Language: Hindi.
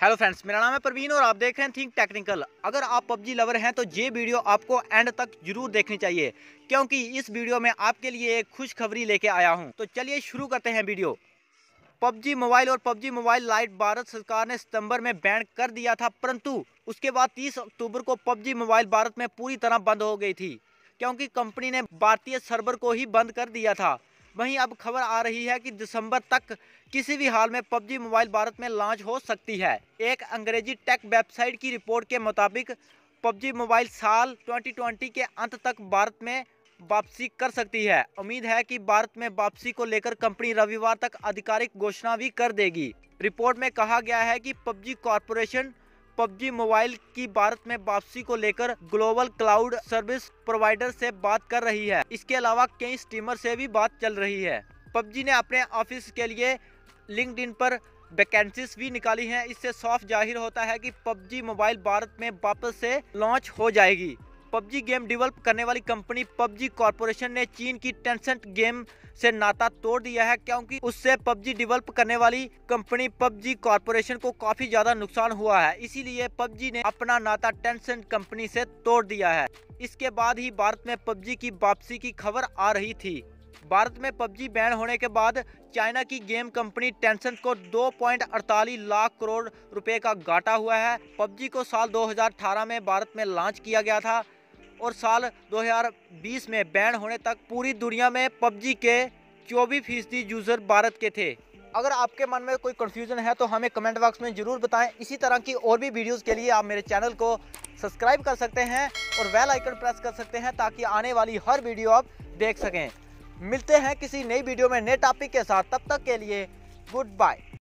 हेलो फ्रेंड्स मेरा नाम है प्रवीण और आप देख रहे हैं थिंक टेक्निकल अगर आप पबजी लवर हैं तो ये वीडियो आपको एंड तक ज़रूर देखनी चाहिए, क्योंकि इस वीडियो में आपके लिए एक खुशखबरी लेके आया हूँ। तो चलिए शुरू करते हैं वीडियो। पबजी मोबाइल और पबजी मोबाइल लाइट भारत सरकार ने सितंबर में बैन कर दिया था, परंतु उसके बाद 30 अक्टूबर को पबजी मोबाइल भारत में पूरी तरह बंद हो गई थी, क्योंकि कंपनी ने भारतीय सर्वर को ही बंद कर दिया था। वहीं अब खबर आ रही है कि दिसंबर तक किसी भी हाल में पबजी मोबाइल भारत में लॉन्च हो सकती है। एक अंग्रेज़ी टेक वेबसाइट की रिपोर्ट के मुताबिक, पबजी मोबाइल साल 2020 के अंत तक भारत में वापसी कर सकती है। उम्मीद है कि भारत में वापसी को लेकर कंपनी रविवार तक आधिकारिक घोषणा भी कर देगी। रिपोर्ट में कहा गया है कि पबजी कॉरपोरेशन पबजी मोबाइल की भारत में वापसी को लेकर ग्लोबल क्लाउड सर्विस प्रोवाइडर से बात कर रही है। इसके अलावा कई स्टीमर से भी बात चल रही है। पबजी ने अपने ऑफ़िस के लिए लिंकड पर वैकेंसीज भी निकाली हैं। इससे साफ़ ज़ाहिर होता है कि पबजी मोबाइल भारत में वापस से लॉन्च हो जाएगी। पबजी गेम डेवलप करने वाली कंपनी पबजी कॉरपोरेशन ने चीन की टेंसेंट गेम से नाता तोड़ दिया है, क्योंकि उससे पबजी डेवलप करने वाली कंपनी पबजी कॉरपोरेशन को काफ़ी ज़्यादा नुकसान हुआ है। इसीलिए पबजी ने अपना नाता टेंसेंट कंपनी से तोड़ दिया है। इसके बाद ही भारत में पबजी की वापसी की खबर आ रही थी। भारत में पबजी बैन होने के बाद चाइना की गेम कंपनी टेंशन को 2.48 लाख करोड़ रुपए का घाटा हुआ है। पबजी को साल 2018 में भारत में लॉन्च किया गया था। और साल 2020 में बैन होने तक पूरी दुनिया में पबजी के 24 फ़ीसदी यूज़र भारत के थे। अगर आपके मन में कोई कन्फ्यूज़न है तो हमें कमेंट बॉक्स में ज़रूर बताएँ। इसी तरह की और भी वीडियोस के लिए आप मेरे चैनल को सब्सक्राइब कर सकते हैं और वेल आइकन प्रेस कर सकते हैं ताकि आने वाली हर वीडियो आप देख सकें। मिलते हैं किसी नई वीडियो में नए टॉपिक के साथ। तब तक के लिए गुड बाय